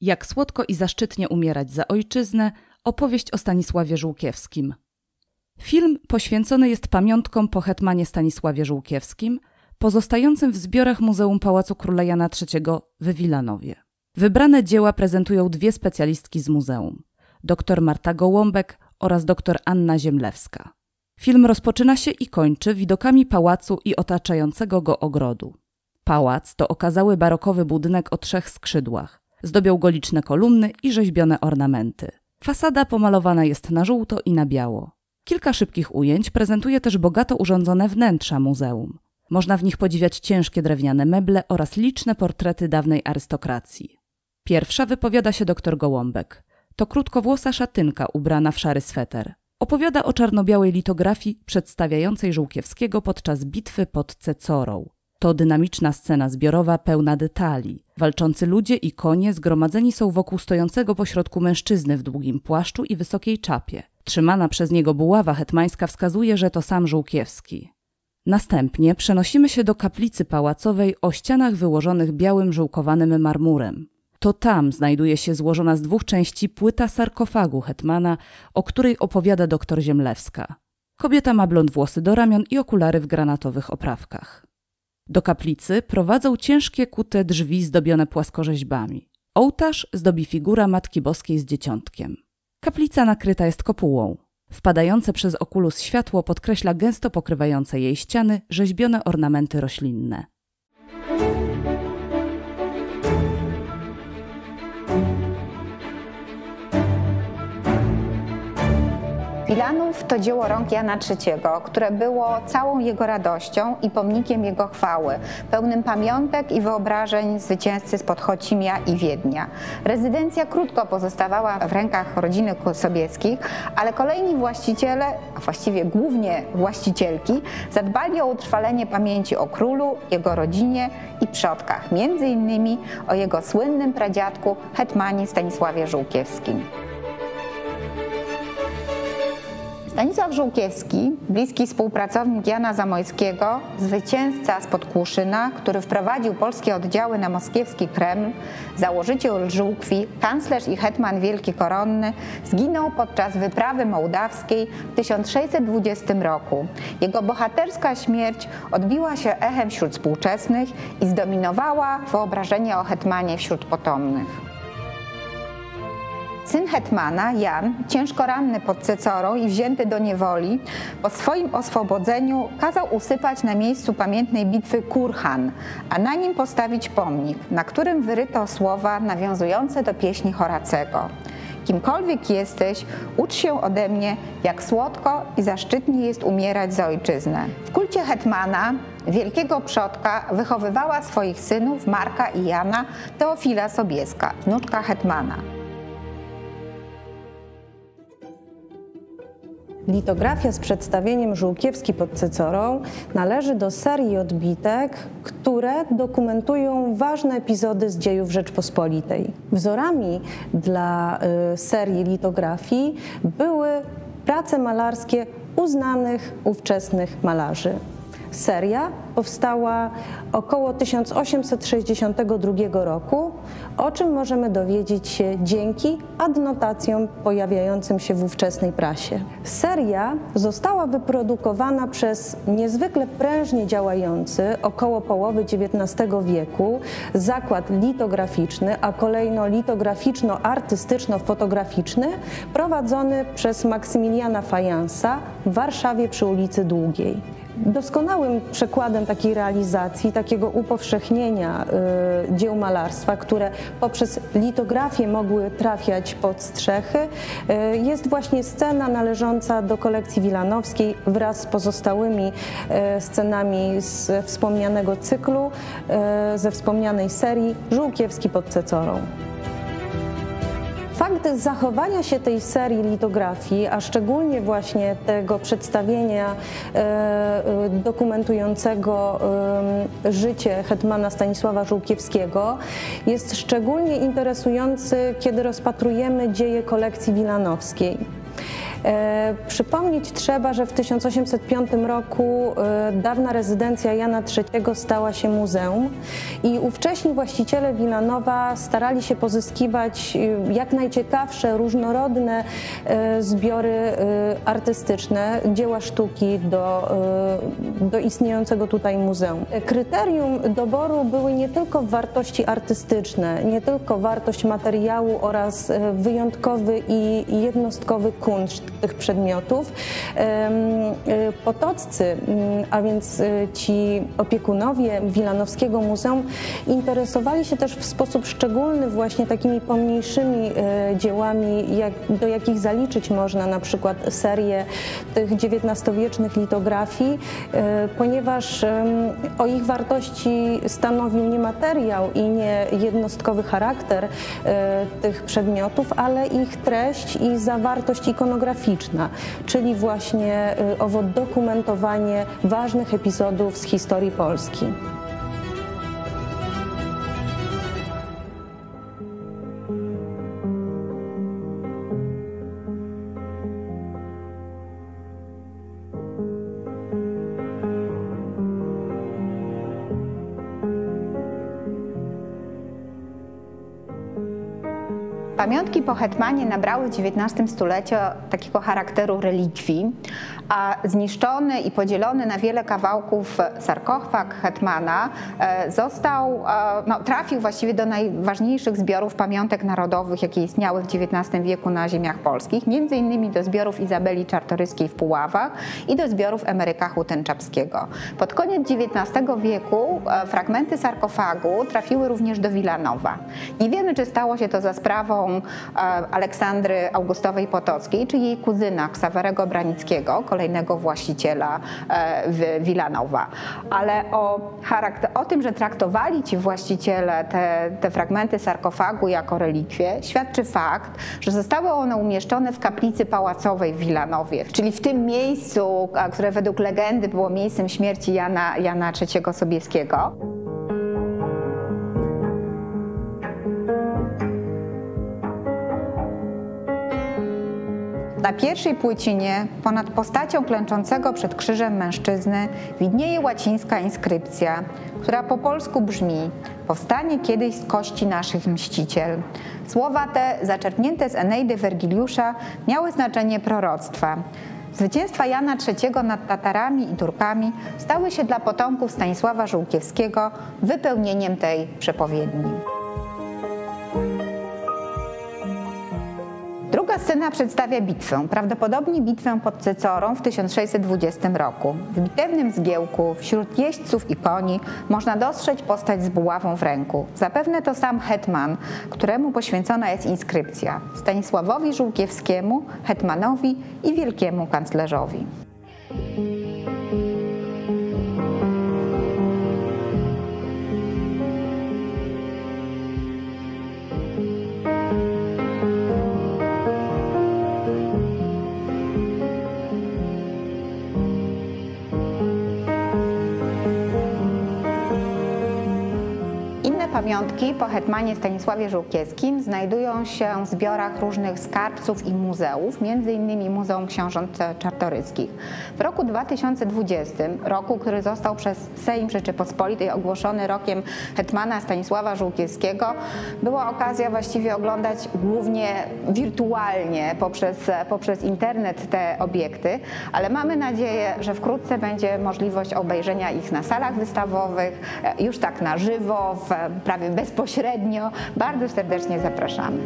Jak słodko i zaszczytnie umierać za ojczyznę opowieść o Stanisławie Żółkiewskim. Film poświęcony jest pamiątkom po hetmanie Stanisławie Żółkiewskim, pozostającym w zbiorach Muzeum Pałacu Króla Jana III w Wilanowie. Wybrane dzieła prezentują dwie specjalistki z muzeum: dr Marta Gołąbek oraz dr Anna Ziemlewska. Film rozpoczyna się i kończy widokami pałacu i otaczającego go ogrodu. Pałac to okazały barokowy budynek o trzech skrzydłach. Zdobią go liczne kolumny i rzeźbione ornamenty. Fasada pomalowana jest na żółto i na biało. Kilka szybkich ujęć prezentuje też bogato urządzone wnętrza muzeum. Można w nich podziwiać ciężkie drewniane meble oraz liczne portrety dawnej arystokracji. Pierwsza wypowiada się dr Gołąbek. To krótkowłosa szatynka ubrana w szary sweter. Opowiada o czarno-białej litografii przedstawiającej Żółkiewskiego podczas bitwy pod Cecorą. To dynamiczna scena zbiorowa pełna detali. Walczący ludzie i konie zgromadzeni są wokół stojącego pośrodku mężczyzny w długim płaszczu i wysokiej czapie. Trzymana przez niego buława hetmańska wskazuje, że to sam Żółkiewski. Następnie przenosimy się do kaplicy pałacowej o ścianach wyłożonych białym żółkowanym marmurem. To tam znajduje się złożona z dwóch części płyta sarkofagu hetmana, o której opowiada doktor Ziemlewska. Kobieta ma blond włosy do ramion i okulary w granatowych oprawkach. Do kaplicy prowadzą ciężkie kute drzwi zdobione płaskorzeźbami. Ołtarz zdobi figura Matki Boskiej z dzieciątkiem. Kaplica nakryta jest kopułą. Wpadające przez okulus światło podkreśla gęsto pokrywające jej ściany rzeźbione ornamenty roślinne. Wilanów to dzieło rąk Jana III, które było całą jego radością i pomnikiem jego chwały, pełnym pamiątek i wyobrażeń zwycięzcy z Podchocimia i Wiednia. Rezydencja krótko pozostawała w rękach rodziny Sobieckich, ale kolejni właściciele, a właściwie głównie właścicielki, zadbali o utrwalenie pamięci o królu, jego rodzinie i przodkach, między innymi o jego słynnym pradziadku hetmanie Stanisławie Żółkiewskim. Stanisław Żółkiewski, bliski współpracownik Jana Zamojskiego, zwycięzca z Podkłuszyna, który wprowadził polskie oddziały na moskiewski Kreml, założyciel Żółkwi, kanclerz i hetman wielki koronny, zginął podczas wyprawy mołdawskiej w 1620 roku. Jego bohaterska śmierć odbiła się echem wśród współczesnych i zdominowała wyobrażenie o hetmanie wśród potomnych. Syn hetmana, Jan, ciężko ranny pod Cecorą i wzięty do niewoli, po swoim oswobodzeniu kazał usypać na miejscu pamiętnej bitwy Kurhan, a na nim postawić pomnik, na którym wyryto słowa nawiązujące do pieśni Horacego. Kimkolwiek jesteś, ucz się ode mnie, jak słodko i zaszczytnie jest umierać za ojczyznę. W kulcie hetmana, wielkiego przodka, wychowywała swoich synów Marka i Jana Teofila Sobieska, wnuczka hetmana. Litografia z przedstawieniem Żółkiewski pod Cycorą należy do serii odbitek, które dokumentują ważne epizody z dziejów Rzeczpospolitej. Wzorami dla y, serii litografii były prace malarskie uznanych ówczesnych malarzy. Seria powstała około 1862 roku, o czym możemy dowiedzieć się dzięki adnotacjom pojawiającym się w ówczesnej prasie. Seria została wyprodukowana przez niezwykle prężnie działający około połowy XIX wieku zakład litograficzny, a kolejno litograficzno-artystyczno-fotograficzny prowadzony przez Maksymiliana Fajansa w Warszawie przy ulicy Długiej. Doskonałym przykładem takiej realizacji, takiego upowszechnienia y, dzieł malarstwa, które poprzez litografię mogły trafiać pod strzechy, y, jest właśnie scena należąca do kolekcji wilanowskiej wraz z pozostałymi y, scenami z wspomnianego cyklu, ze wspomnianej serii Żółkiewski pod Cecorą. Fakt zachowania się tej serii litografii, a szczególnie właśnie tego przedstawienia e, e, dokumentującego e, życie hetmana Stanisława Żółkiewskiego jest szczególnie interesujący, kiedy rozpatrujemy dzieje kolekcji wilanowskiej. Przypomnieć trzeba, że w 1805 roku dawna rezydencja Jana III stała się muzeum i ówcześni właściciele Wilanowa starali się pozyskiwać jak najciekawsze, różnorodne zbiory artystyczne, dzieła sztuki do, do istniejącego tutaj muzeum. Kryterium doboru były nie tylko wartości artystyczne, nie tylko wartość materiału oraz e, wyjątkowy i jednostkowy kunszt tych przedmiotów. E, potoccy, a więc e, ci opiekunowie Wilanowskiego Muzeum interesowali się też w sposób szczególny właśnie takimi pomniejszymi dziełami, jak, do jakich zaliczyć można na przykład serię tych XIX-wiecznych litografii, ponieważ o ich wartości stanowił nie materiał i nie jednostkowy charakter e, tych przedmiotów, ale ich treść i zawartość ikonograficzna, czyli właśnie e, owo dokumentowanie ważnych epizodów z historii Polski. Pamiątki po hetmanie nabrały w XIX stuleciu takiego charakteru relikwii, a zniszczony i podzielony na wiele kawałków sarkofag hetmana e, został, e, no, trafił właściwie do najważniejszych zbiorów pamiątek narodowych, jakie istniały w XIX wieku na ziemiach polskich, między innymi do zbiorów Izabeli Czartoryskiej w Puławach i do zbiorów Emeryka Hutenczapskiego. Pod koniec XIX wieku e, fragmenty sarkofagu trafiły również do Wilanowa. Nie wiemy, czy stało się to za sprawą Aleksandry Augustowej Potockiej, czy jej kuzyna Ksawerego Branickiego, kolejnego właściciela e, Wilanowa. Ale o, charakter, o tym, że traktowali ci właściciele te, te fragmenty sarkofagu jako relikwie, świadczy fakt, że zostały one umieszczone w kaplicy pałacowej w Wilanowie, czyli w tym miejscu, które według legendy było miejscem śmierci Jana, Jana III Sobieskiego. Na pierwszej płycinie, ponad postacią klęczącego przed krzyżem mężczyzny, widnieje łacińska inskrypcja, która po polsku brzmi: Powstanie kiedyś z kości naszych mściciel. Słowa te, zaczerpnięte z Eneidy Wergiliusza, miały znaczenie proroctwa. Zwycięstwa Jana III nad Tatarami i Turkami stały się dla potomków Stanisława Żółkiewskiego wypełnieniem tej przepowiedni. Druga scena przedstawia bitwę, prawdopodobnie bitwę pod Cecorą w 1620 roku. W bitewnym zgiełku, wśród jeźdźców i koni, można dostrzec postać z buławą w ręku. Zapewne to sam hetman, któremu poświęcona jest inskrypcja Stanisławowi Żółkiewskiemu, hetmanowi i wielkiemu kanclerzowi. Pamiątki po hetmanie Stanisławie Żółkiewskim znajdują się w zbiorach różnych skarbców i muzeów, m.in. Muzeum Książąt Czartoryskich. W roku 2020, roku, który został przez Sejm Rzeczypospolitej ogłoszony rokiem hetmana Stanisława Żółkiewskiego, była okazja właściwie oglądać głównie wirtualnie poprzez, poprzez internet te obiekty, ale mamy nadzieję, że wkrótce będzie możliwość obejrzenia ich na salach wystawowych, już tak na żywo, w prawie bezpośrednio. Bardzo serdecznie zapraszamy.